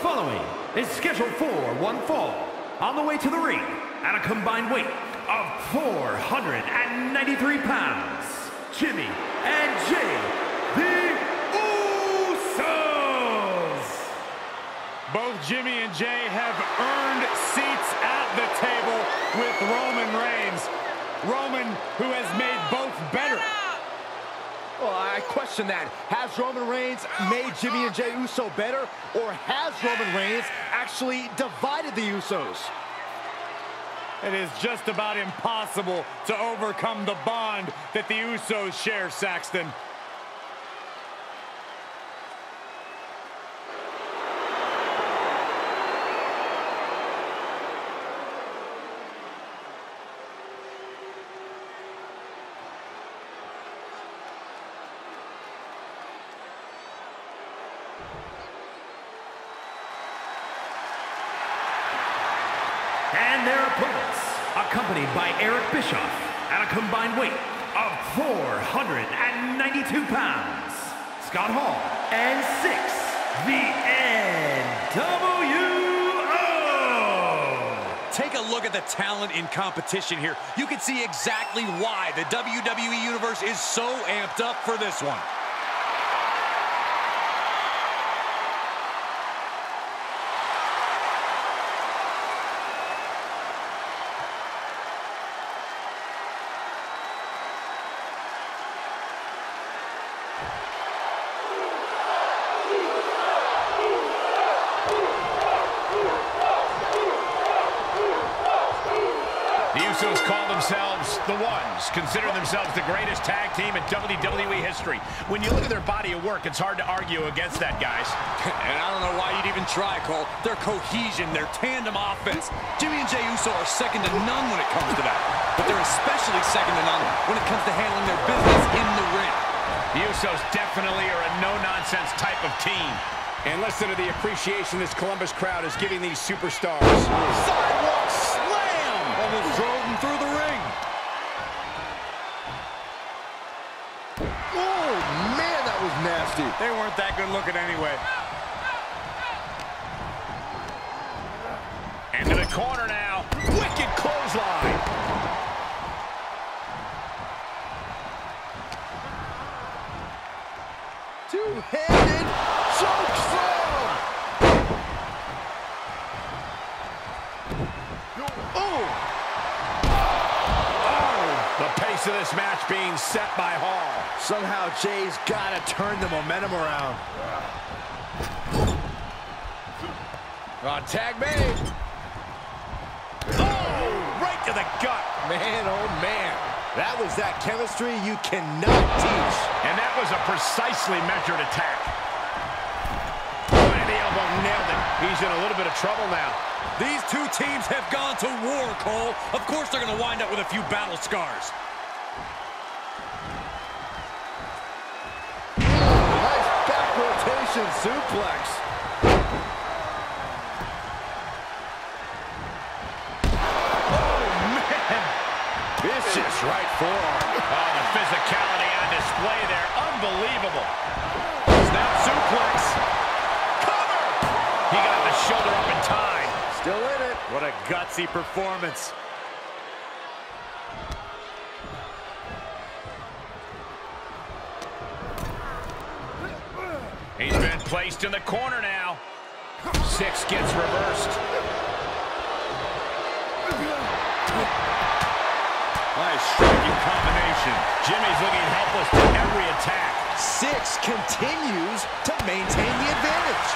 Following is scheduled for one fall. On the way to the ring at a combined weight of 493 pounds, Jimmy and Jey, the Usos! Both Jimmy and Jay have earned seats at the table with Roman Reigns. Roman, who has made both better. Well, I question that. Has Roman Reigns made Jimmy and Jey Uso better, or has Roman Reigns actually divided the Usos? It is just about impossible to overcome the bond that the Usos share, Saxton. And their opponents, accompanied by Eric Bischoff at a combined weight of 492 pounds, Scott Hall, and Syxx, the NWO! Take a look at the talent in competition here. You can see exactly why the WWE Universe is so amped up for this one. Usos call themselves the Ones, consider themselves the greatest tag team in WWE history. When you look at their body of work, it's hard to argue against that, guys. And I don't know why you'd even try, Cole. Their cohesion, their tandem offense. Jimmy and Jey Uso are second to none when it comes to that. But they're especially second to none when it comes to handling their business in the ring. The Usos definitely are a no-nonsense type of team. And listen to the appreciation this Columbus crowd is giving these superstars. Sidewalk slam! Almost drove them through the ring. Oh, man, that was nasty. They weren't that good looking anyway. Into the corner now. Wicked clothesline. Two-handed choke this match being set by Hall. Somehow Jey's got to turn the momentum around. On tag made. Oh, right to the gut. Man, oh man. That was that chemistry you cannot teach. And that was a precisely measured attack. Right the elbow nailed it. He's in a little bit of trouble now. These two teams have gone to war, Cole. Of course they're going to wind up with a few battle scars. Rotation suplex. Oh, Vicious right forearm. Oh, the physicality on display there. Unbelievable. Snap suplex. Cover! He got the shoulder up in time. Still in it. What a gutsy performance. Placed in the corner now. Syxx gets reversed. Nice striking combination. Jimmy's looking helpless to every attack. Syxx continues to maintain the advantage.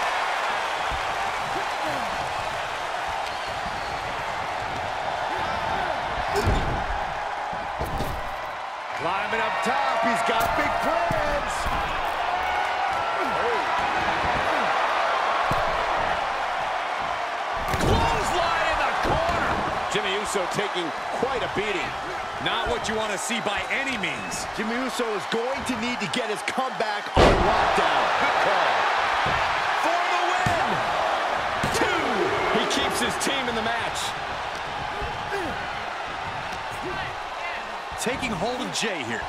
Climbing up top, he's got big plans. Uso taking quite a beating. Not what you want to see by any means. Jimmy Uso is going to need to get his comeback on lockdown. Good call. For the win! Two! He keeps his team in the match. Taking hold of Jey here.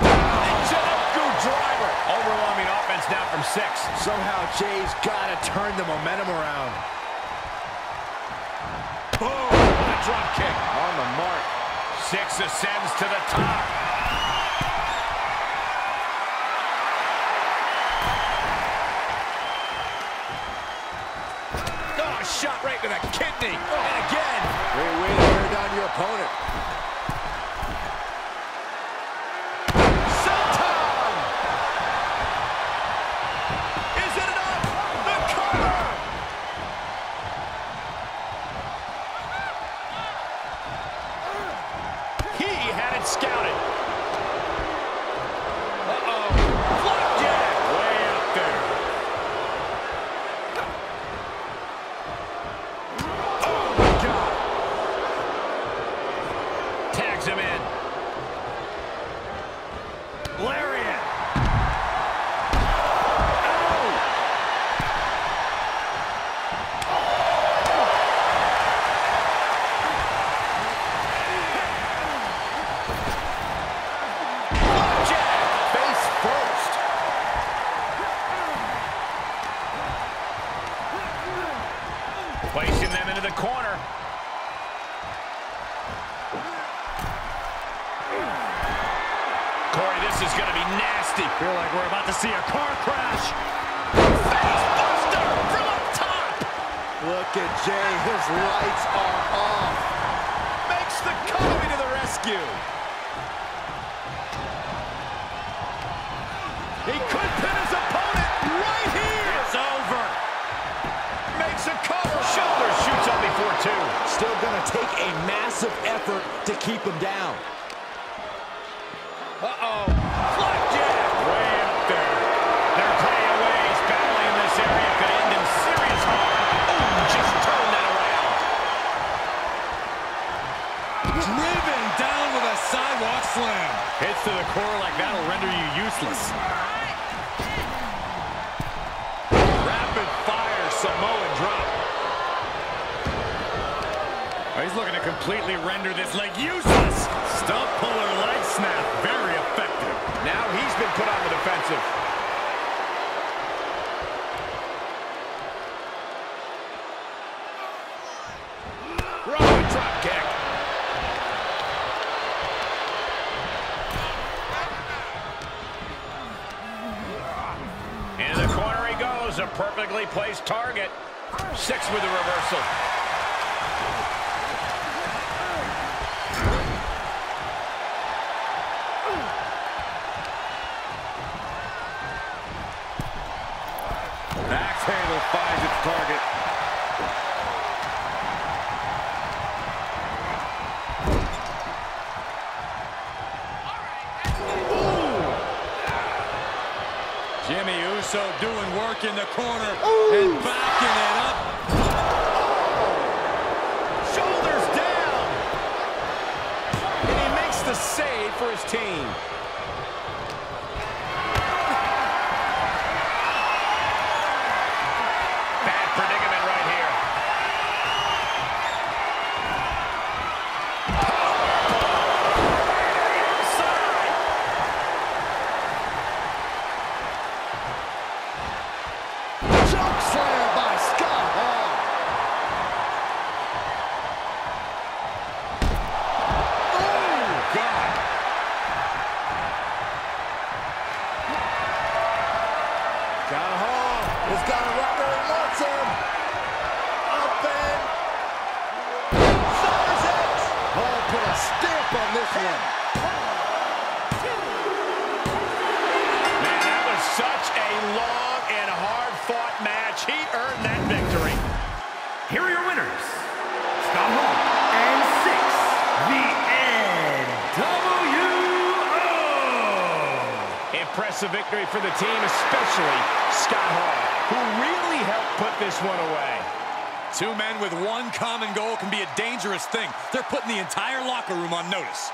Jump driver. Overwhelming offense now from Syxx. Somehow Jey's got to turn the momentum around. Boom! Drop kick. On the mark. Syxx ascends to the top. Oh, shot right to the kidney. And Tags him in. Lariat. Placing them into the corner. Feel like we're about to see a car crash. Face buster from up top. Look at Jey. His lights are off. Makes the Kobe to the rescue. He could pin his opponent right here. It's over. Makes a cover. Shoulder shoots up before two. Still going to take a massive effort to keep him down. Uh-oh. Slam. Hits to the core like that'll render you useless. Rapid fire Samoan drop. Oh, He's looking to completely render this leg useless. Stump puller leg snap. Very effective. Now he's been put on the defensive. Perfectly placed target. Syxx with the reversal. Uso doing work in the corner and backing it up. Oh. Shoulders down. And he makes the save for his team. Stamp on this one. Man, that was such a long and hard-fought match. He earned that victory. Here are your winners, Scott Hall and Syxx, the NWO. Impressive victory for the team, especially Scott Hall, who really helped put this one away. Two men with one common goal can be a dangerous thing. They're putting the entire locker room on notice.